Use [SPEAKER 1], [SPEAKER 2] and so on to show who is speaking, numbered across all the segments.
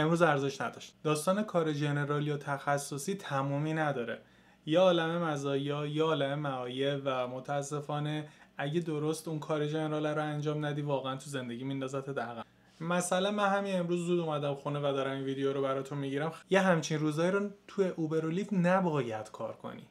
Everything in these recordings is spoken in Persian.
[SPEAKER 1] امروز ارزش نداشت. داستان کار جنرال یا تخصصی تمومی نداره. یا عالم مزایا یا عالم معایب و متاسفانه اگه درست اون کار جنرال رو انجام ندی واقعا تو زندگی میندازت دقیقا مثلا من همین امروز زود اومدم خونه و دارم این ویدیو رو براتون می‌گیرم. یه همچین روزایی رو تو اوبر لیفت نباید کار کنی.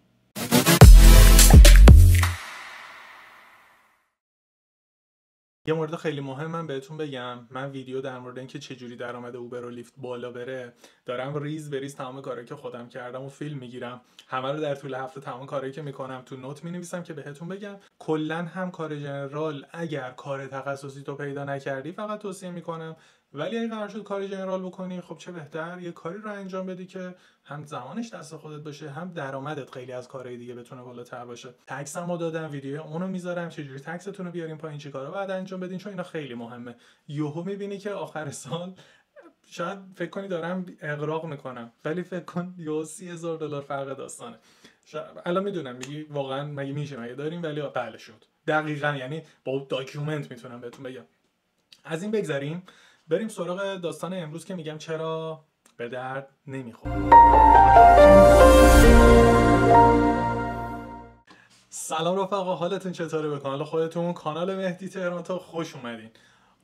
[SPEAKER 1] یه مورد خیلی مهم من بهتون بگم. من ویدیو در مورد اینکه چجوری درآمد Uber و Lyft بالا بره دارم ریز به ریز تمام کارهایی که خودم کردم و فیلم می‌گیرم. همه رو در طول هفته تمام کارهایی که می‌کنم تو note می‌نویسم که بهتون بگم. کلا هم کار general اگر کار تخصصی تو پیدا نکردی فقط توصیه می‌کنم ولی اگه قرار شد کاری general بکنی خب چه بهتر؟ یه کاری رو انجام بدی که هم زمانش دست خودت باشه هم درآمدت خیلی از کارهای دیگه بتونه بالاتر باشه. tax هم دادم ویدیو اونو می‌ذارم چجوری tax تون رو بیاریم پایین چی کارا باید انجام بدین؟ چون اینا خیلی مهمه. یهو می‌بینی که آخر سال شاید فکر کنی دارم اغراق می‌کنم. ولی فکر کن بیست سی هزار دلار فرق داستانه. الان می‌دونم میگی واقعا مگه میشه مگه داریم؟ ولی بله شد. دقیقا یعنی با document می‌تونم بهتون بگم. از این بگذریم. بریم سراغ داستان امروز که میگم چرا به درد نمی‌خوره. سلام رفقا حالتون چطوره به کانال خودتون کانال مهدی تهران تا خوش اومدین.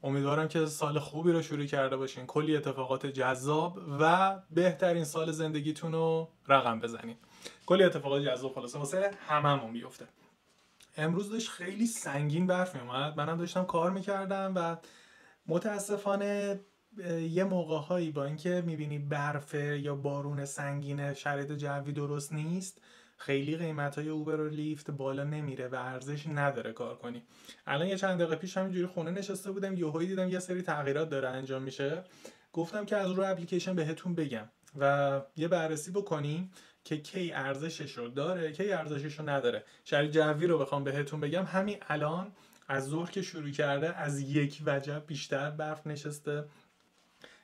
[SPEAKER 1] امیدوارم که سال خوبی رو شروع کرده باشین. کلی اتفاقات جذاب و بهترین سال زندگیتون رو رقم بزنین. کلی اتفاقات جذاب خلاصه واسه هممون بیفته. امروز داشت خیلی سنگین برف میومد منم داشتم کار می‌کردم و متاسفانه یه موقع هایی با اینکه می‌بینی برفه یا بارون سنگینه شرایط جوی درست نیست خیلی قیمت های اوبر و لیفت بالا نمیره و ارزش نداره کار کنی. الان یه چند دقیقه پیش همینجوری خونه نشسته بودم یهویی دیدم یه سری تغییرات داره انجام میشه. گفتم که از رو اپلیکیشن بهتون بگم و یه بررسی بکنیم که کی ارزشش رو داره کی ارزشش رو نداره. شرایط جوی رو بخوام بهتون بگم. همین الان از ظهر که شروع کرده از یک وجب بیشتر برف نشسته.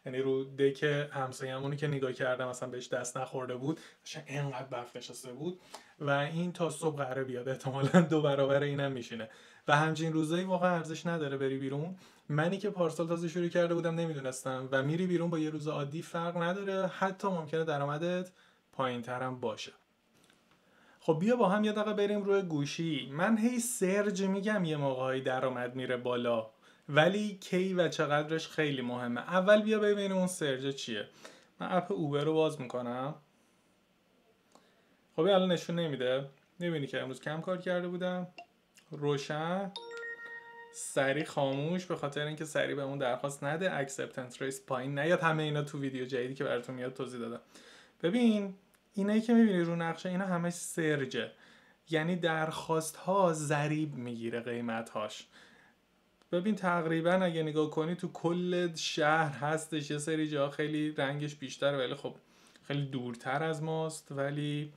[SPEAKER 1] یعنی رو دک همسایه‌مونی که نگاه کردم مثلا بهش دست نخورده بود داشتن انقدر برف نشسته بود و این تا صبح قراره بیاد. احتمالا دو برابر اینم میشینه. و همچین روزایی واقعا ارزش نداره بری بیرون. منی که پارسال تازه شروع کرده بودم نمی‌دونستم و میری بیرون با یه روز عادی فرق نداره. حتی ممکنه درآمدت پایین ترم باشه. خب بیا با هم یه دقیقه بریم روی گوشی. من هی سرج میگم یه موقعی درآمد میره بالا. ولی کی و چقدرش خیلی مهمه. اول بیا ببینیم اون سرج چیه. من app Uber رو باز می‌کنم. خب الان نشون نمیده. می‌بینی که امروز کم کار کرده بودم. روشن. سریع خاموش به خاطر اینکه سریع به اون درخواست نده. acceptance rate پایین نیاد. همه اینا تو ویدیو جدیدی که براتون میاد توضیح دادم. ببین اینایی که می‌بینی رو نقشه اینا همه surge ه. یعنی درخواست ها ضریب می‌گیره قیمت هاش ببین تقریبا اگه نگاه کنی تو کل شهر هستش یه سری جا خیلی رنگش بیشتر ولی خب خیلی دورتر از ماست. ولی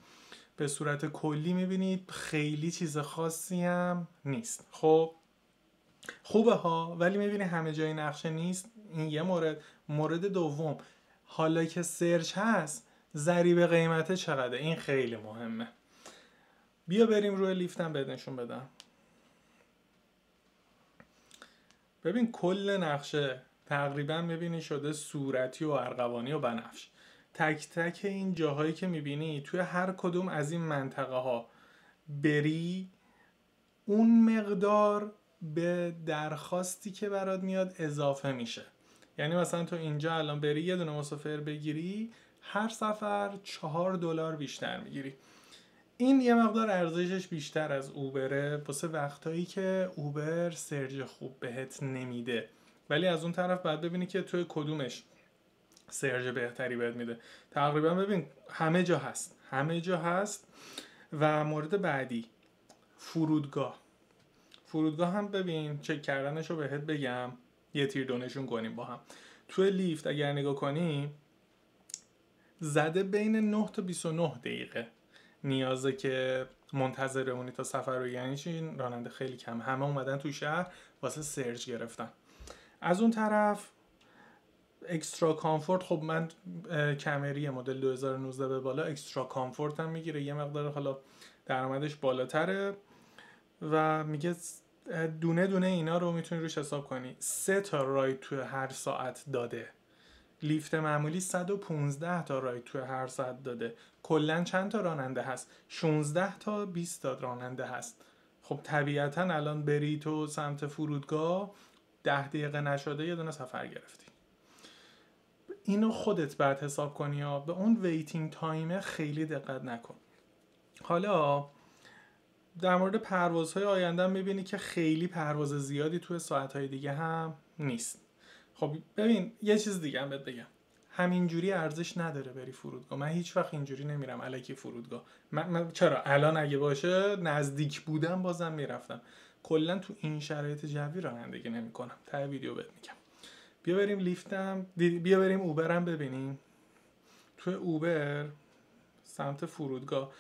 [SPEAKER 1] به صورت کلی می‌بینید خیلی چیز خاصی هم نیست. خب خوبه ها ولی می‌بینی همه جای نقشه نیست. این یه مورد. مورد دوم حالا که سرچ هست ضریب قیمته چقدر این خیلی مهمه. بیا بریم روی لیفتم بهت نشون بدم. ببین کل نقشه تقریبا می‌بینی شده صورتی و ارغوانی و بنفش. تک تک این جاهایی که می‌بینی توی هر کدوم از این منطقه ها بری اون مقدار به درخواستی که برات میاد اضافه میشه. یعنی مثلا تو اینجا الان بری یه دونه مسافر بگیری هر سفر چهار دلار بیشتر می‌گیری. این یه مقدار ارزشش بیشتر از اوبره واسه وقتایی که اوبر سرج خوب بهت نمیده. ولی از اون طرف بعد ببینی که توی کدومش سرج بهتری بهت میده. تقریبا ببین همه جا هست. همه جا هست و مورد بعدی فرودگاه. فرودگاه هم ببین چک کردنش رو بهت بگم. یه تیر دونشون کنیم با هم. توی لیفت اگر نگاه کنی زده بین 9 تا 29 دقیقه. نیازه که منتظر بمونی تا سفر رو یعنی چی؟ راننده خیلی کم. همه اومدن تو شهر واسه سرج گرفتن. از اون طرف اکسترا کامفورت خب من کمری مدل 2019 به بالا اکسترا کامفورت هم می‌گیره. یه مقدار حالا درآمدش بالاتره و میگه دونه دونه اینا رو می‌تونی روش حساب کنی. سه تا راید توی هر ساعت داده. لیفت معمولی 115 تا راید توی هر ساعت داده. کلا چند تا راننده هست؟ 16 تا 20 تا راننده هست. خب طبیعتا الان بری تو سمت فرودگاه ده دقیقه نشده یه دونه سفر گرفتی. اینو خودت بعد حساب کنی یا به اون waiting time خیلی دقت نکن. حالا در مورد پروازهای آینده می‌بینی که خیلی پرواز زیادی توی ساعتهای دیگه هم نیست. خب ببین یه چیز دیگه هم بهت بگم. همینجوری ارزش نداره بری فرودگاه. من هیچ وقت اینجوری نمیرم الکی فرودگاه. من, من چرا؟ الان اگه باشه نزدیک بودم بازم می‌رفتم. کلا تو این شرایط جوی رانندگی نمی‌کنم. تا ویدیو بهت میگم. بیا بریم لیفتم. بیا بریم اوبرم ببینیم. تو اوبر سمت فرودگاه.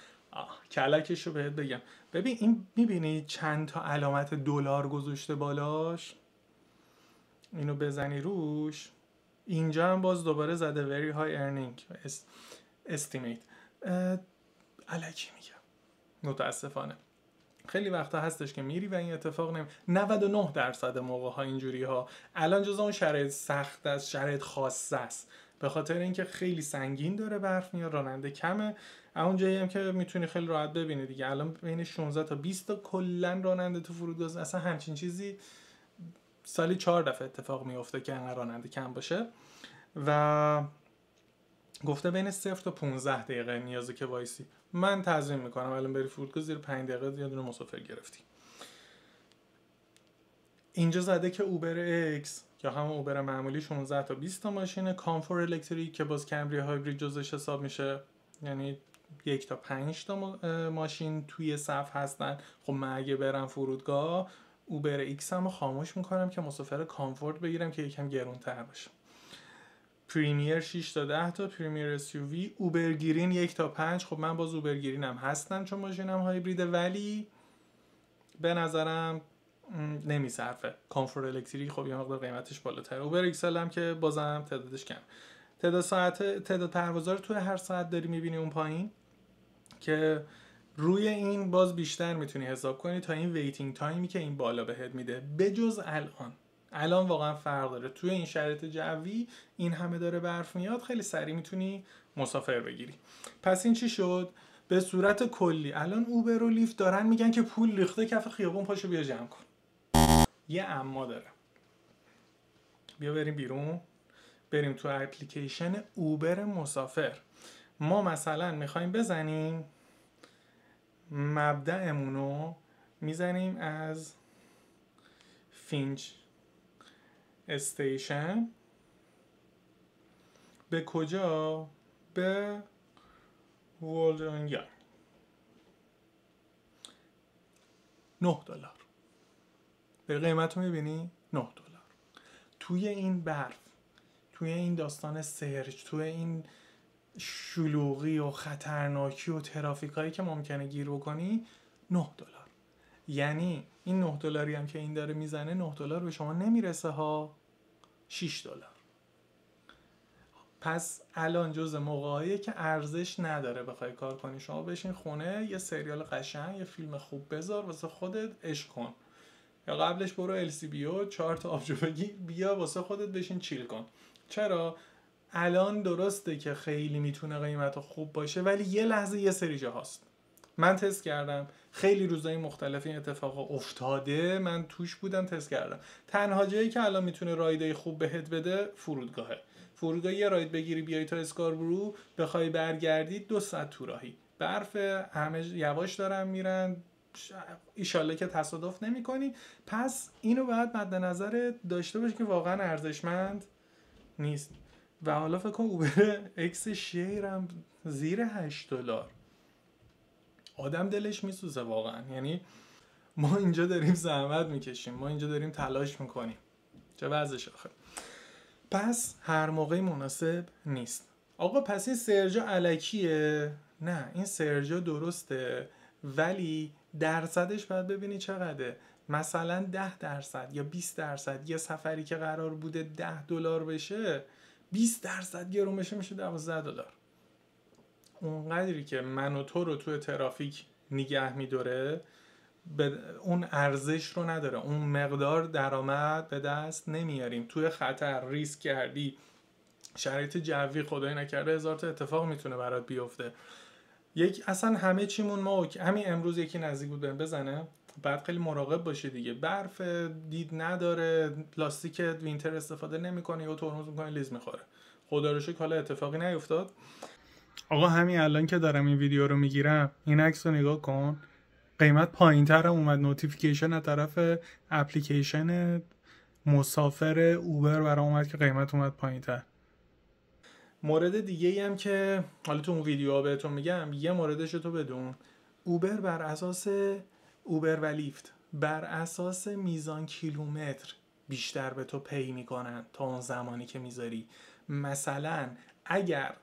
[SPEAKER 1] کلکش رو بهت بگم. ببین این می‌بینی چند تا علامت دلار گذاشته بالاش؟ اینو بزنی روش اینجا هم باز دوباره زده. Very high earning estimate. علکی میگم. متاسفانه. خیلی وقتا هستش که میری و این اتفاق نمی 99 درصد موقع ها اینجوری ها الان جز اون شرایط سخت است شرایط خاص است. به خاطر اینکه خیلی سنگین داره برف میاد راننده کمه. اون جایی هم که می‌تونی خیلی راحت ببینی دیگه. الان بین 16 تا 20 تا کلا راننده تو فرودگاه اصلا همچین چیزی سالی چهار دفعه اتفاق میفته که انقدر راننده کم باشه. و گفته بین 0 تا 15 دقیقه نیازه که وایسی. من تضمین می‌کنم. الان بری فرودگاه زیر 5 دقیقه یه دونه مسافر گرفتی. اینجا زده که Uber X یا همون Uber معمولی 16 تا 20 تا ماشینه. Comfort Electric که باز Camry hybrid جزش حساب میشه یعنی یک تا پنج تا ماشین توی صف هستن. خب من اگه برم فرودگاه Uber X هم خاموش می‌کنم که مسافر Comfort بگیرم که یکم گرونتر باشه. Premier 6 تا 10 تا Premier SUV Uber Green 1 تا 5 خب من باز Uber Green هم هستم چون ماشینم هایبریده ولی به نظرم نمیصرفه. Comfort Electric خب یه مقدار قیمتش بالاتر. Uber XL هم که بازم تعدادش کم تعداد ساعت تعداد پروازا رو توی هر ساعت داری می‌بینی اون پایین که روی این باز بیشتر می‌تونی حساب کنی تا این waiting time ی که این بالا بهت میده بجز الان. الان واقعا فرق داره. توی این شرایط جوی این همه داره برف میاد خیلی سریع می‌تونی مسافر بگیری. پس این چی شد؟ به صورت کلی. الان اوبر و لیفت دارن میگن که پول ریخته کف خیابون پاشو بیا جمع کن. یه اما داره. بیا بریم بیرون. بریم تو اپلیکیشن اوبر مسافر. ما مثلا می‌خوایم بزنیم مبدعمونو می‌زنیم از Finch Station. به کجا؟ به ولدنگا 9 دلار. به قیمت رو می‌بینی؟ 9 دلار. توی این برف توی این داستان surge توی این شلوغی و خطرناکی و ترافیکایی که ممکنه گیر بکنی 9 دلار. یعنی این 9 دلاری هم که این داره می‌زنه 9 دلار به شما نمی‌رسه ها. 6 دلار. پس الان جز موقعی که ارزش نداره بخوای کار کنی. شما بشین خونه یه سریال قشنگ یه فیلم خوب بذار واسه خودت عشق کن. یا قبلش برو ال سی بی او چهار تا آبجو بگیر بیا واسه خودت بشین چیل کن. چرا؟ الان درسته که خیلی می‌تونه قیمت خوب باشه ولی یه لحظه یه سری جاهاست من تست کردم. خیلی روزای مختلف این اتفاق افتاده. من توش بودم تست کردم. تنها جایی که الان می‌تونه رایدای خوب بهت بده فرودگاهه. فرودگاه یه راید بگیری بیای تا اسکاربرو بخوای برگردی دو ساعت تو راهی. برف همه یواش دارن میرن. ایشالله که تصادف نمی کنی پس اینو باید مد نظر داشته باشی که واقعا ارزشمند نیست. و حالا فکر کن اوبر اکس شیرم زیر 8 دلار. آدم دلش میسوزه واقعا. یعنی ما اینجا داریم زحمت می‌کشیم ما اینجا داریم تلاش می‌کنیم. چه وضعش آخه. پس هر موقعی مناسب نیست. آقا پس این سرجا علکیه؟ نه این سرجا درسته ولی درصدش باید ببینی چقدره. مثلا 10 درصد یا 20 درصد یه سفری که قرار بوده 10 دلار بشه 20 درصد گرون بشه میشه 12 دلار. اونقدری که من و تو رو توی ترافیک نگه میداره به اون ارزش رو نداره. اون مقدار درآمد به دست نمیاریم. توی خطر ریسک کردی شرایط جوی خدای نکرده هزار تا اتفاق می‌تونه برات بیفته. یک اصلا همه چیمون ما همین امروز یکی نزدیک بود بزنه. بعد خیلی مراقب باشه دیگه. برف دید نداره لاستیک winter استفاده نمی‌کنه یا ترمز می‌کنه لیز می‌خوره. خدا رو حالا اتفاقی نیفتاد. آقا همین الان که دارم این ویدیو رو می‌گیرم این عکس رو نگاه کن. قیمت پایین تر اومد notification از طرف اپلیکیشن مسافر Uber برام اومد که قیمت اومد پایین تر مورد دیگه ای هم که حالا تو اون ویدیو بهتون میگم یه موردش تو بدون. اوبر بر اساس اوبر و لیفت بر اساس میزان کیلومتر بیشتر به تو پی می‌کنن تا اون زمانی که می‌ذاری مثلا اگر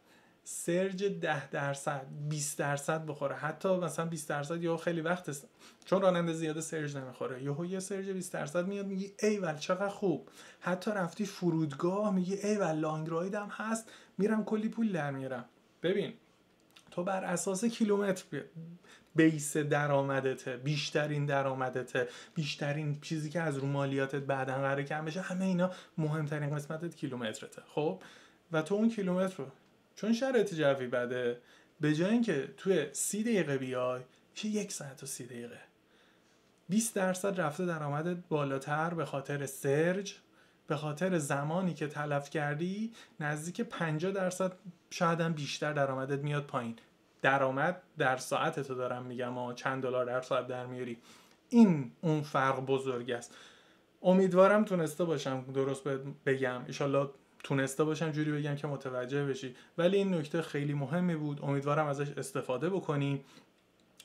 [SPEAKER 1] سرج 10 درصد 20 درصد بخوره حتی مثلا 20 درصد یا خیلی وقت است. چون راننده زیاد سرج نمی‌خوره یهو یه سرج 20 درصد میاد میگی ای ول چقدر خوب حتی رفتی فرودگاه میگی ای ول لانگ رایدم هست میرم کلی پول در میارم ببین تو بر اساس کیلومتر بیس درآمدته بیشترین درآمدته بیشترین چیزی که از رو مالیاتت بعدا قرار کم بشه همه اینا مهمترین قسمتت کیلومترته. خب؟ و تو اون کیلومتر رو چون شرایط جوی بده به جای اینکه توی سی دقیقه بیای یک ساعت و سی دقیقه. 20 درصد رفته درآمدت بالاتر به خاطر سرج. به خاطر زمانی که تلف کردی نزدیک 50 درصد شاید هم بیشتر درآمدت میاد پایین. درآمد در ساعت تو دارم میگم و چند دلار در ساعت در میاری. این اون فرق بزرگ است. امیدوارم تونسته باشم درست بگم. ایشالله تونسته باشم جوری بگم که متوجه بشی. ولی این نکته خیلی مهمی بود. امیدوارم ازش استفاده بکنی.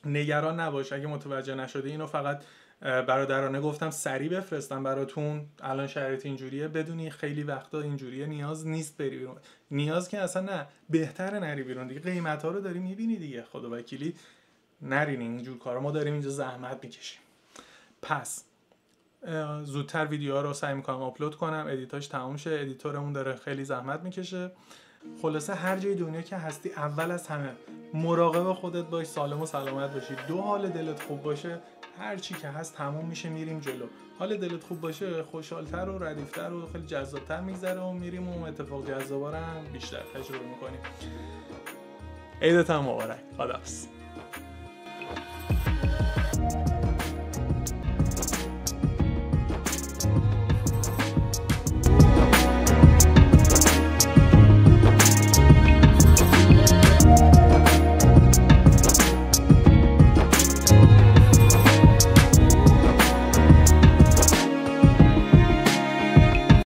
[SPEAKER 1] نگران نباش. اگه متوجه نشده اینو فقط برادرانه گفتم سریع بفرستم براتون. الان شرایط اینجوریه. بدونی خیلی وقتا اینجوریه. نیاز نیست بری بیرون. نیاز که اصلا نه. بهتره نری بیرون دیگه. قیمت ها رو داری می‌بینی دیگه. خدا وکیلی. نرین اینجور کارا. ما داریم اینجا زحمت می‌کشیم. پس زودتر ویدیوها رو سعی می‌کنم آپلود کنم. edit اش تموم شه. editor مون داره خیلی زحمت می‌کشه. خلاصه هر جای دنیا که هستی اول از همه مراقب خودت باش سالم و سلامت باشی. و حال دلت خوب باشه هر چی که هست تموم میشه میریم جلو. حال دلت خوب باشه خوشحالتر و ردیفتر و خیلی جذابتر میگذره و میریم و اتفاق جذابا هم بیشتر تجربه می‌کنیم. عیدت هم مبارک. خدافظ